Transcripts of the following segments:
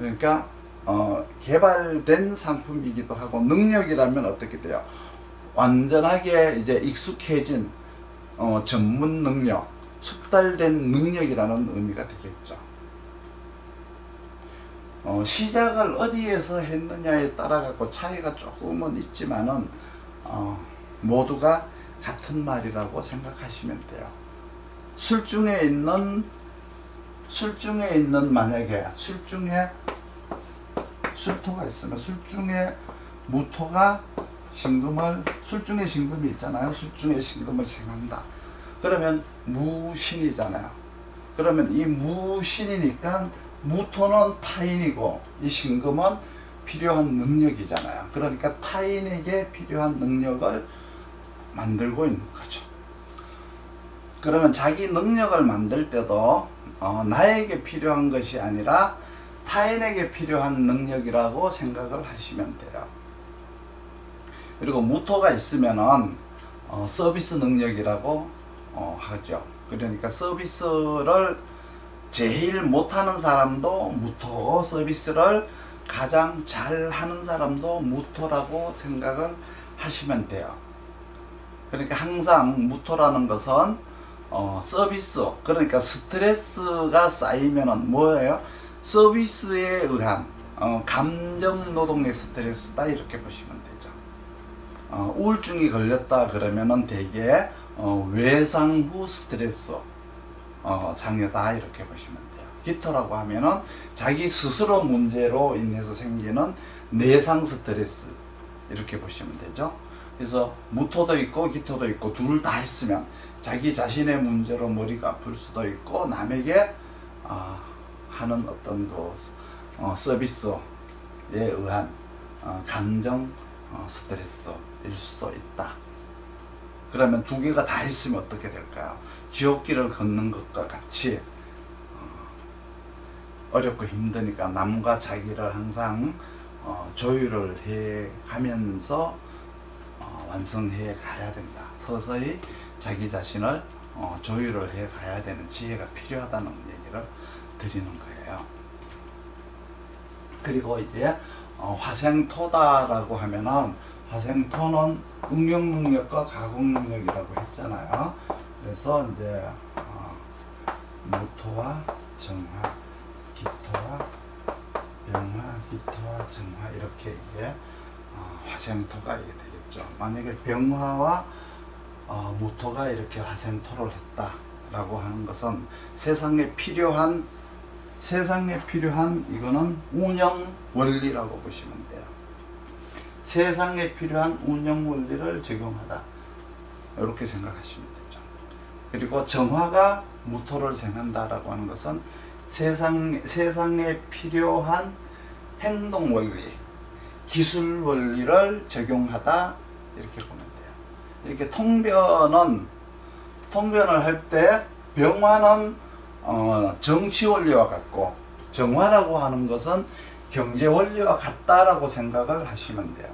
그러니까 어, 개발된 상품이기도 하고 능력이라면 어떻게 돼요? 완전하게 이제 익숙해진 어, 전문 능력, 숙달된 능력이라는 의미가 되겠죠. 어, 시작을 어디에서 했느냐에 따라 갖고 차이가 조금은 있지만은 어, 모두가 같은 말이라고 생각하시면 돼요. 술 중에 있는 술 중에 있는 만약에 술 중에 술토가 있으면 술 중에 무토가 신금을 술 중에 신금이 있잖아요. 술 중에 신금을 생한다. 그러면 무신이잖아요. 그러면 이 무신이니까 무토는 타인이고 이 신금은 필요한 능력이잖아요. 그러니까 타인에게 필요한 능력을 만들고 있는 거죠. 그러면 자기 능력을 만들 때도 어, 나에게 필요한 것이 아니라 타인에게 필요한 능력이라고 생각을 하시면 돼요. 그리고 무토가 있으면은 어, 서비스 능력이라고 어, 하죠. 그러니까 서비스를 제일 못하는 사람도 무토, 서비스를 가장 잘 하는 사람도 무토라고 생각을 하시면 돼요. 그러니까 항상 무토라는 것은 어, 서비스, 그러니까 스트레스가 쌓이면은 뭐예요? 서비스에 의한 어, 감정 노동의 스트레스다 이렇게 보시면 되죠. 어, 우울증이 걸렸다 그러면은 대개 어, 외상 후 스트레스 어, 장애다 이렇게 보시면 돼요. 기토라고 하면은 자기 스스로 문제로 인해서 생기는 내상 스트레스 이렇게 보시면 되죠. 그래서 무토도 있고 기토도 있고 둘다 있으면 자기 자신의 문제로 머리가 아플 수도 있고 남에게 어, 하는 어떤 그 어, 서비스에 의한 어, 감정 어, 스트레스일 수도 있다. 그러면 두 개가 다 있으면 어떻게 될까요? 지옥길을 걷는 것과 같이 어, 어렵고 힘드니까 남과 자기를 항상 어, 조율을 해 가면서 어, 완성해 가야 된다. 서서히 자기 자신을 어, 조율을 해 가야 되는 지혜가 필요하다는 얘기를 드리는 거예요. 그리고 이제 어, 화생토다라고 하면은 화생토는 응용 능력과 가공 능력이라고 했잖아요. 그래서 이제 어, 무토와 정화, 기토와 병화, 기토와 정화 이렇게 이제 어, 화생토가 되겠죠. 만약에 병화와 어, 무토가 이렇게 화생토를 했다라고 하는 것은 세상에 필요한 세상에 필요한 이거는 운영 원리라고 보시면 돼요. 세상에 필요한 운영 원리를 적용하다. 이렇게 생각하시면 되죠. 그리고 정화가 무토를 생한다라고 하는 것은 세상, 세상에 필요한 행동 원리, 기술 원리를 적용하다. 이렇게 보면. 이렇게 통변은, 통변을 할 때 병화는 어, 정치 원리와 같고 정화라고 하는 것은 경제 원리와 같다라고 생각을 하시면 돼요.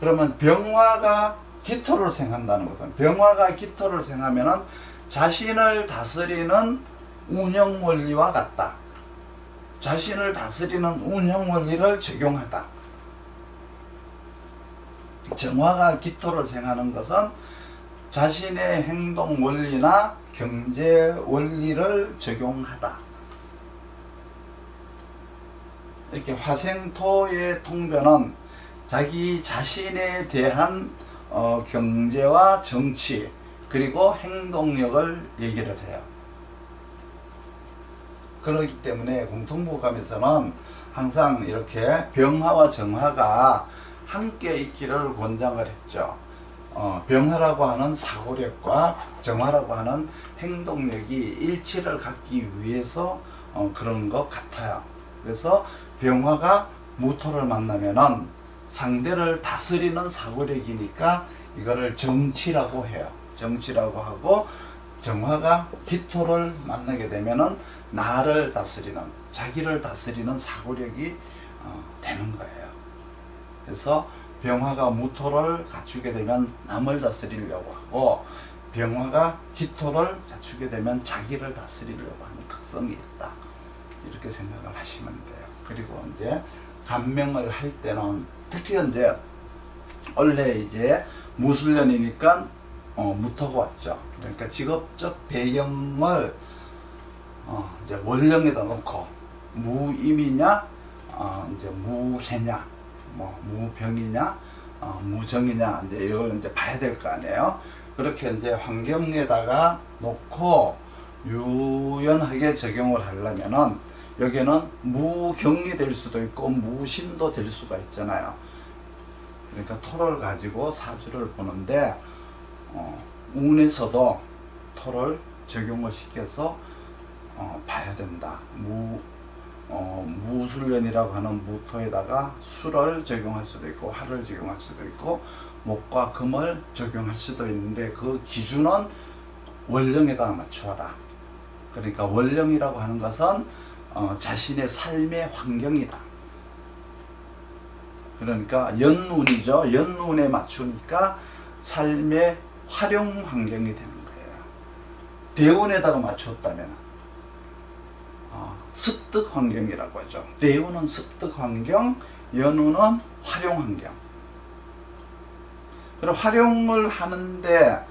그러면 병화가 기토를 생한다는 것은 병화가 기토를 생하면은 자신을 다스리는 운영 원리와 같다. 자신을 다스리는 운영 원리를 적용하다. 정화가 기토를 생하는 것은 자신의 행동 원리나 경제 원리를 적용하다. 이렇게 화생토의 통변은 자기 자신에 대한 어, 경제와 정치 그리고 행동력을 얘기를 해요. 그렇기 때문에 공통보감에서는 항상 이렇게 병화와 정화가 함께 있기를 권장을 했죠. 어, 병화라고 하는 사고력과 정화라고 하는 행동력이 일치를 갖기 위해서 어, 그런 것 같아요. 그래서 병화가 무토를 만나면은 상대를 다스리는 사고력이니까 이거를 정치라고 해요. 정치라고 하고 정화가 기토를 만나게 되면은 나를 다스리는 자기를 다스리는 사고력이 어, 되는 거예요. 그래서 병화가 무토를 갖추게 되면 남을 다스리려고 하고 병화가 기토를 갖추게 되면 자기를 다스리려고 하는 특성이 있다. 이렇게 생각을 하시면 돼요. 그리고 이제 감명을 할 때는 특히 이제 원래 이제 무술년이니까 어, 무토가 왔죠. 그러니까 직업적 배경을 어, 이제 원령에다 놓고 무임이냐, 어, 이제 무해냐, 뭐 무병이냐, 어, 무정이냐 이제 이걸 이제 봐야 될 거 아니에요. 그렇게 이제 환경에다가 놓고 유연하게 적용을 하려면은 여기는 무경이 될 수도 있고 무신도 될 수가 있잖아요. 그러니까 토를 가지고 사주를 보는데 어, 운에서도 토를 적용을 시켜서 어, 봐야 된다. 무 어, 무 술년이라고 하는 무토에다가 수를 적용할 수도 있고 화를 적용할 수도 있고 목과 금을 적용할 수도 있는데 그 기준은 원령에다가 맞추어라. 그러니까 원령이라고 하는 것은 어, 자신의 삶의 환경이다. 그러니까 연운이죠. 연운에 맞추니까 삶의 활용 환경이 되는 거예요. 대운에다가 맞췄다면 어, 습득 환경이라고 하죠. 대운은 습득 환경, 연운은 활용 환경. 그리고 활용을 하는데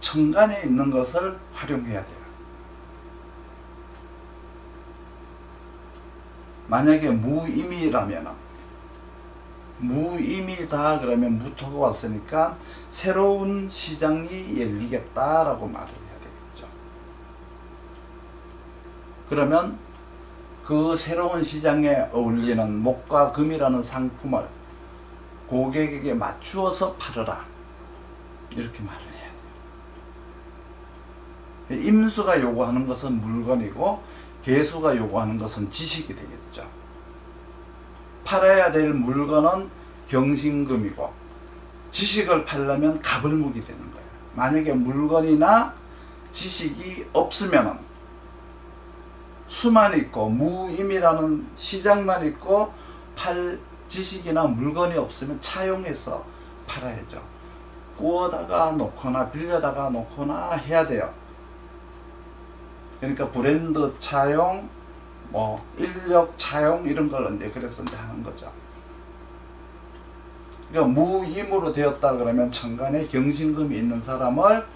천간에 있는 것을 활용해야 돼요. 만약에 무임이라면 무임이다 그러면 무토가 왔으니까 새로운 시장이 열리겠다라고 말을 해야 되겠죠. 그러면 그 새로운 시장에 어울리는 목과 금이라는 상품을 고객에게 맞추어서 팔어라. 이렇게 말을 해야 돼요. 임수가 요구하는 것은 물건이고 개수가 요구하는 것은 지식이 되겠죠. 팔아야 될 물건은 경신금이고 지식을 팔려면 가불목이 되는 거예요. 만약에 물건이나 지식이 없으면 수만 있고 무임이라는 시장만 있고 팔 지식이나 물건이 없으면 차용해서 팔아야죠. 구워다가 놓거나 빌려다가 놓거나 해야 돼요. 그러니까 브랜드 차용, 뭐 인력 차용 이런 걸 이제 그래서 이제 하는 거죠. 그러니까 무임으로 되었다 그러면 천간에 경신금이 있는 사람을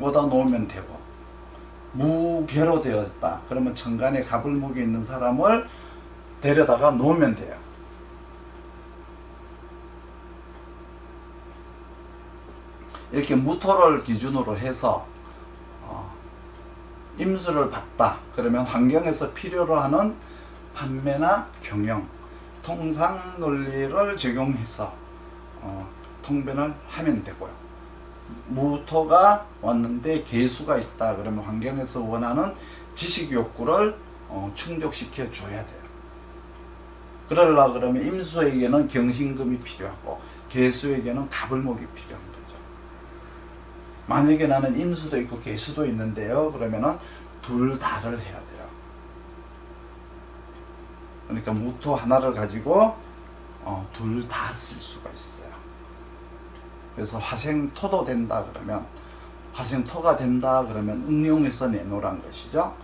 오다 놓으면 되고 무괴로 되었다 그러면 천간에 가불목이 있는 사람을 데려다가 놓으면 돼요. 이렇게 무토를 기준으로 해서 어, 임수를 봤다. 그러면 환경에서 필요로 하는 판매나 경영, 통상 논리를 적용해서 어, 통변을 하면 되고요. 무토가 왔는데 개수가 있다. 그러면 환경에서 원하는 지식 욕구를 어, 충족시켜 줘야 돼요. 그러려 그러면 임수에게는 경신금이 필요하고 개수에게는 가불목이 필요한 거죠. 만약에 나는 임수도 있고 개수도 있는데요. 그러면은 둘 다를 해야 돼요. 그러니까 무토 하나를 가지고 어, 둘 다 쓸 수가 있어요. 그래서 화생토도 된다 그러면 화생토가 된다 그러면 응용해서 내놓으란 것이죠.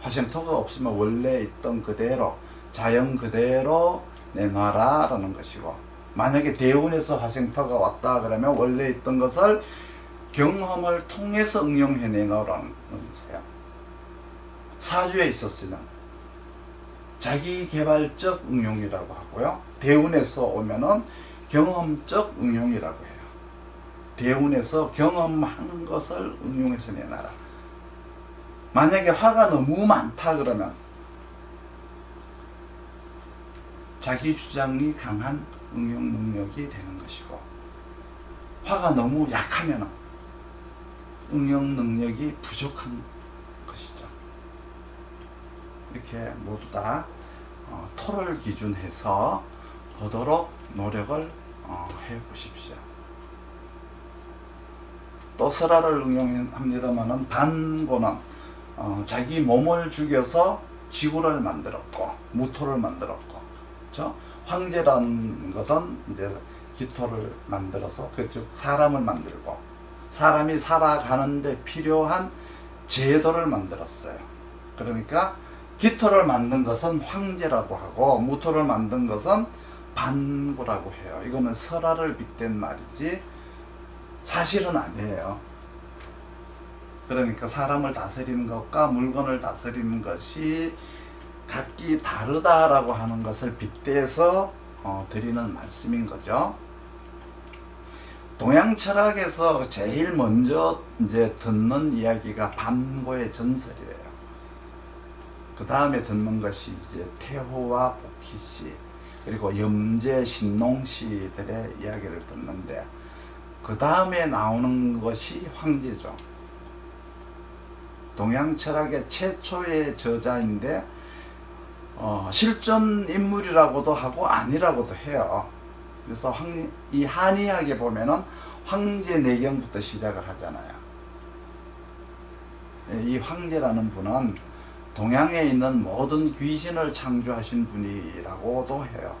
화생토가 없으면 원래 있던 그대로 자연 그대로 내놔라 라는 것이고 만약에 대운에서 화생토가 왔다 그러면 원래 있던 것을 경험을 통해서 응용해 내놓으라는 것이에요. 사주에 있었으면 자기 개발적 응용이라고 하고요. 대운에서 오면은 경험적 응용이라고 해요. 대운에서 경험한 것을 응용해서 내놔라. 만약에 화가 너무 많다 그러면 자기 주장이 강한 응용 능력이 되는 것이고 화가 너무 약하면 응용 능력이 부족한 것이죠. 이렇게 모두 다 어, 토를 기준해서 보도록 노력을 어, 해 보십시오. 또 설화를 응용합니다만은 반고는 어, 자기 몸을 죽여서 지구를 만들었고 무토를 만들었고 그렇죠? 황제라는 것은 이제 기토를 만들어서 그즉 사람을 만들고 사람이 살아가는데 필요한 제도를 만들었어요. 그러니까 기토를 만든 것은 황제라고 하고 무토를 만든 것은 반고라고 해요. 이거는 설화를 빗댄 말이지 사실은 아니에요. 그러니까 사람을 다스리는 것과 물건을 다스리는 것이 각기 다르다라고 하는 것을 빗대서 어, 드리는 말씀인 거죠. 동양 철학에서 제일 먼저 이제 듣는 이야기가 반고의 전설이에요. 그 다음에 듣는 것이 이제 태호와 복희씨 그리고 염제 신농씨들의 이야기를 듣는데 그 다음에 나오는 것이 황제죠. 동양 철학의 최초의 저자인데 어, 실존 인물이라고도 하고 아니라고도 해요. 그래서 황, 이 한의학에 보면은 황제 내경부터 시작을 하잖아요. 예, 이 황제라는 분은 동양에 있는 모든 귀신을 창조하신 분이라고도 해요.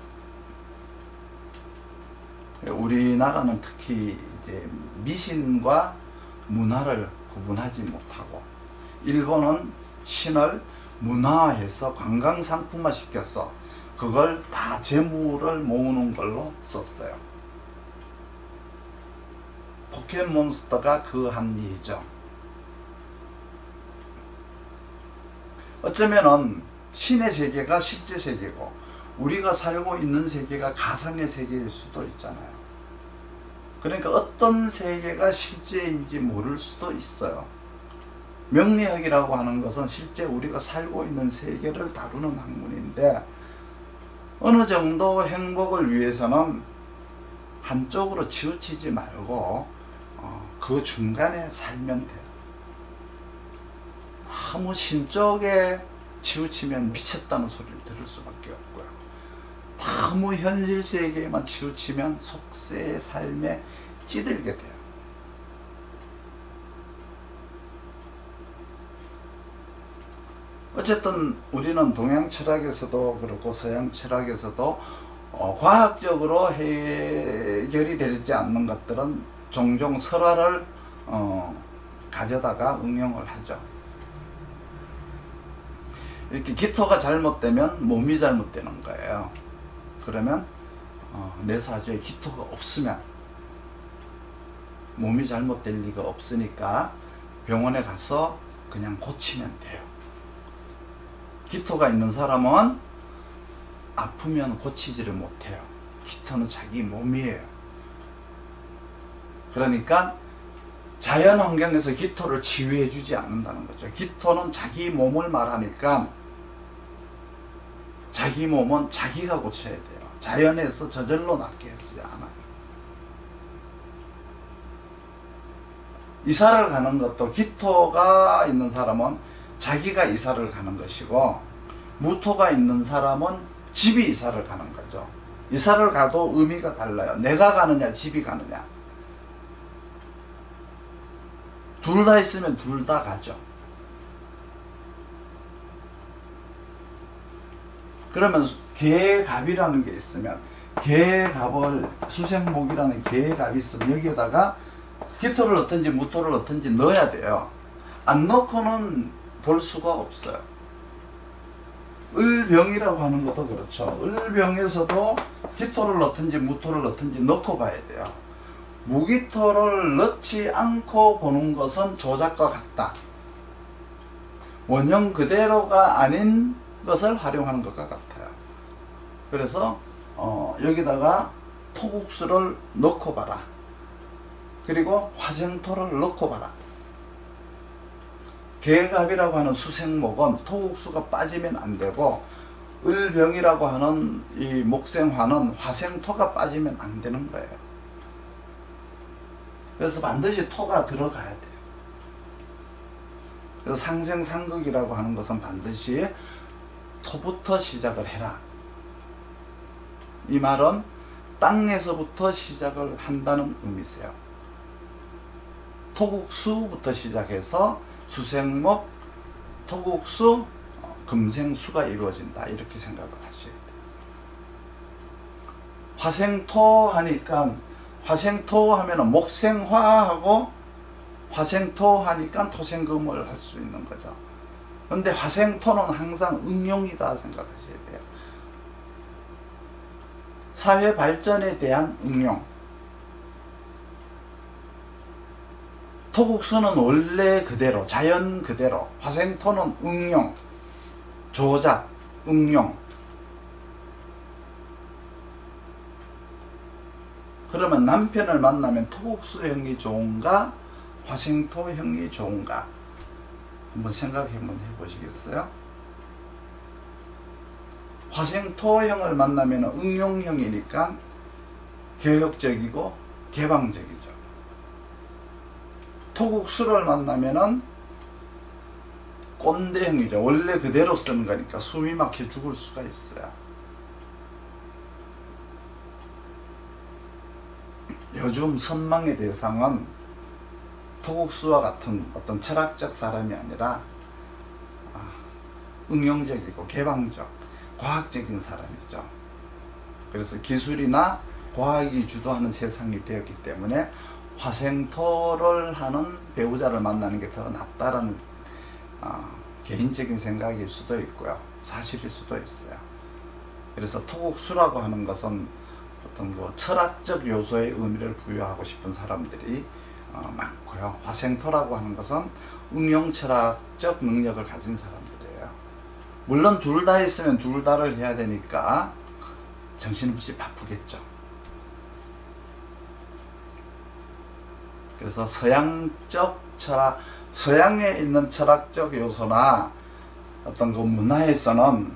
우리나라는 특히 이제 미신과 문화를 구분하지 못하고 일본은 신을 문화화해서 관광 상품화 시켰어. 그걸 다 재물을 모으는 걸로 썼어요. 포켓몬스터가 그한 예죠. 어쩌면은 신의 세계가 실제 세계고 우리가 살고 있는 세계가 가상의 세계일 수도 있잖아요. 그러니까 어떤 세계가 실제인지 모를 수도 있어요. 명리학이라고 하는 것은 실제 우리가 살고 있는 세계를 다루는 학문인데 어느 정도 행복을 위해서는 한쪽으로 치우치지 말고 어, 그 중간에 살면 돼요. 너무 신 쪽에 치우치면 미쳤다는 소리를 들을 수밖에 없고요. 너무 현실 세계에만 치우치면 속세의 삶에 찌들게 돼요. 어쨌든 우리는 동양 철학에서도 그렇고 서양 철학에서도 어, 과학적으로 해결이 되지 않는 것들은 종종 설화를 어, 가져다가 응용을 하죠. 이렇게 기토가 잘못되면 몸이 잘못되는 거예요. 그러면 어, 내 사주에 기토가 없으면 몸이 잘못될 리가 없으니까 병원에 가서 그냥 고치면 돼요. 기토가 있는 사람은 아프면 고치지를 못해요. 기토는 자기 몸이에요. 그러니까 자연 환경에서 기토를 치유해 주지 않는다는 거죠. 기토는 자기 몸을 말하니까 자기 몸은 자기가 고쳐야 돼요. 자연에서 저절로 낫게 하지 않아요. 이사를 가는 것도 기토가 있는 사람은 자기가 이사를 가는 것이고 무토가 있는 사람은 집이 이사를 가는 거죠. 이사를 가도 의미가 달라요. 내가 가느냐 집이 가느냐. 둘 다 있으면 둘 다 가죠. 그러면 개갑이라는 게 있으면 개갑을 수생목이라는 개갑이 있으면 여기에다가 기토를 넣든지 무토를 넣든지 넣어야 돼요. 안 넣고는 볼 수가 없어요. 을병이라고 하는 것도 그렇죠. 을병에서도 기토를 넣든지 무토를 넣든지 넣고 봐야 돼요. 무기토를 넣지 않고 보는 것은 조작과 같다. 원형 그대로가 아닌 것을 활용하는 것과 같아요. 그래서 어, 여기다가 토국수를 넣고 봐라. 그리고 화생토를 넣고 봐라. 개갑이라고 하는 수생목은 토국수가 빠지면 안 되고 을병이라고 하는 이 목생화는 화생토가 빠지면 안 되는 거예요. 그래서 반드시 토가 들어가야 돼요. 그래서 상생상극이라고 하는 것은 반드시 토부터 시작을 해라. 이 말은 땅에서부터 시작을 한다는 의미세요. 토국수부터 시작해서 수생목, 토국수, 어, 금생수가 이루어진다. 이렇게 생각을 하셔야 돼요. 화생토 하니까 화생토 하면은 목생화하고 화생토 하니까 토생금을 할 수 있는 거죠. 근데 화생토는 항상 응용이다 생각하셔야 돼요. 사회 발전에 대한 응용. 토국수는 원래 그대로, 자연 그대로, 화생토는 응용, 조작, 응용. 그러면 남편을 만나면 토국수 형이 좋은가, 화생토 형이 좋은가? 한번 생각해 한번 해보시겠어요? 화생토형을 만나면 응용형이니까 교육적이고 개방적이죠. 토국수를 만나면은 꼰대형이죠. 원래 그대로 쓰는 거니까 숨이 막혀 죽을 수가 있어요. 요즘 선망의 대상은 토국수와 같은 어떤 철학적 사람이 아니라 아, 응용적이고 개방적, 과학적인 사람이죠. 그래서 기술이나 과학이 주도하는 세상이 되었기 때문에 화생토를 하는 배우자를 만나는 게 더 낫다라는 어, 개인적인 생각일 수도 있고요. 사실일 수도 있어요. 그래서 토국수라고 하는 것은 어떤 뭐 철학적 요소의 의미를 부여하고 싶은 사람들이 어, 많고요. 화생토라고 하는 것은 응용 철학적 능력을 가진 사람들이에요. 물론 둘 다 있으면 둘 다를 해야 되니까 정신없이 바쁘겠죠. 그래서 서양적 철학, 서양에 있는 철학적 요소나 어떤 그 문화에서는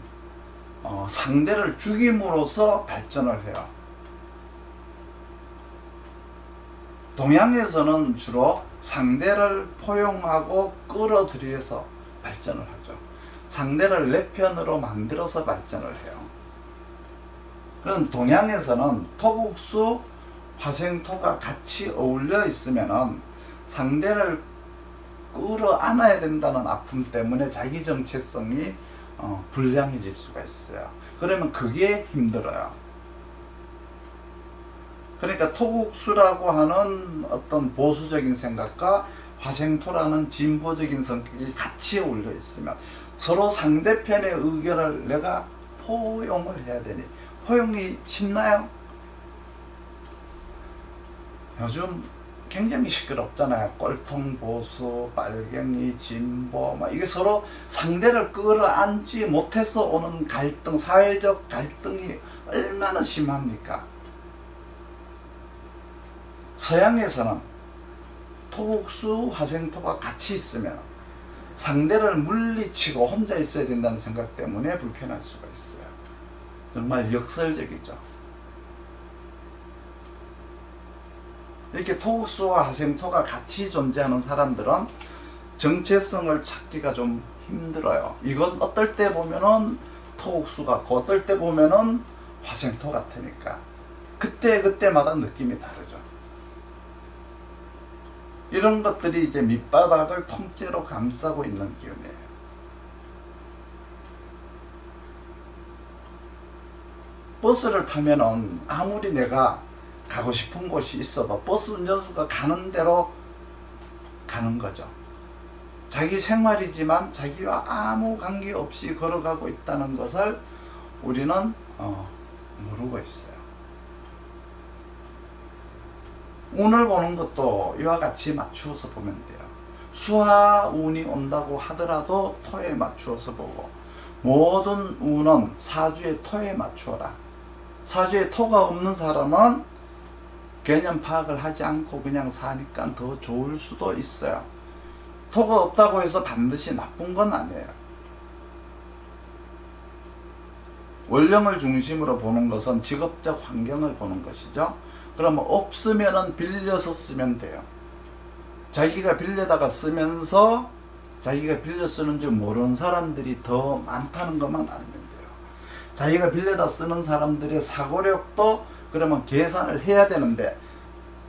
어, 상대를 죽임으로써 발전을 해요. 동양에서는 주로 상대를 포용하고 끌어들여서 발전을 하죠. 상대를 내 편으로 만들어서 발전을 해요. 그럼 동양에서는 토국수, 화생토가 같이 어울려 있으면은 상대를 끌어 안아야 된다는 아픔 때문에 자기 정체성이 어, 불량해질 수가 있어요. 그러면 그게 힘들어요. 그러니까 토국수라고 하는 어떤 보수적인 생각과 화생토라는 진보적인 성격이 같이 어울려 있으면 서로 상대편의 의견을 내가 포용을 해야 되니 포용이 쉽나요? 요즘 굉장히 시끄럽잖아요. 꼴통 보수, 빨갱이, 진보, 막 이게 서로 상대를 끌어안지 못해서 오는 갈등, 사회적 갈등이 얼마나 심합니까? 서양에서는 토국수, 화생토가 같이 있으면 상대를 물리치고 혼자 있어야 된다는 생각 때문에 불편할 수가 있어요. 정말 역설적이죠. 이렇게 토국수와 화생토가 같이 존재하는 사람들은 정체성을 찾기가 좀 힘들어요. 이건 어떨 때 보면은 토국수 같고 어떨 때 보면은 화생토 같으니까 그때 그때마다 느낌이 다르죠. 이런 것들이 이제 밑바닥을 통째로 감싸고 있는 기운이에요. 버스를 타면은 아무리 내가 가고 싶은 곳이 있어도 버스 운전수가 가는 대로 가는 거죠. 자기 생활이지만 자기와 아무 관계없이 걸어가고 있다는 것을 우리는 어, 모르고 있어요. 운을 보는 것도 이와 같이 맞추어서 보면 돼요. 수화 운이 온다고 하더라도 토에 맞추어서 보고 모든 운은 사주의 토에 맞추어라. 사주에 토가 없는 사람은 개념 파악을 하지 않고 그냥 사니까 더 좋을 수도 있어요. 토가 없다고 해서 반드시 나쁜 건 아니에요. 원령을 중심으로 보는 것은 직업적 환경을 보는 것이죠. 그러면 없으면은 빌려서 쓰면 돼요. 자기가 빌려다가 쓰면서 자기가 빌려 쓰는 줄 모르는 사람들이 더 많다는 것만 알면 돼요. 자기가 빌려다 쓰는 사람들의 사고력도 그러면 계산을 해야 되는데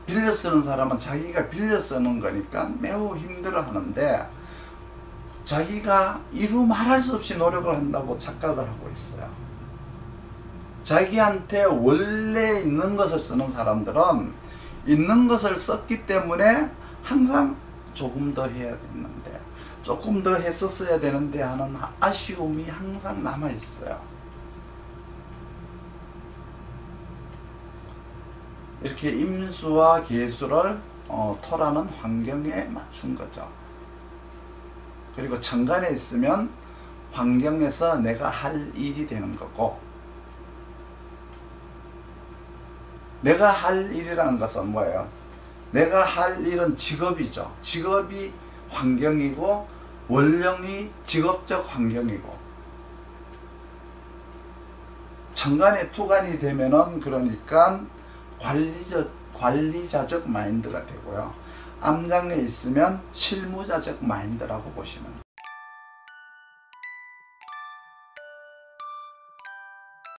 빌려 쓰는 사람은 자기가 빌려 쓰는 거니까 매우 힘들어 하는데 자기가 이루 말할 수 없이 노력을 한다고 착각을 하고 있어요. 자기한테 원래 있는 것을 쓰는 사람들은 있는 것을 썼기 때문에 항상 조금 더 해야 되는데 조금 더 했었어야 되는데 하는 아쉬움이 항상 남아 있어요. 이렇게 임수와 계수를 어, 토라는 환경에 맞춘 거죠. 그리고 천간에 있으면 환경에서 내가 할 일이 되는 거고 내가 할 일이라는 것은 뭐예요? 내가 할 일은 직업이죠. 직업이 환경이고 원령이 직업적 환경이고 천간에 투간이 되면은 그러니까 관리적 관리자적 마인드가 되고요. 암장에 있으면 실무자적 마인드라고 보시면 돼요.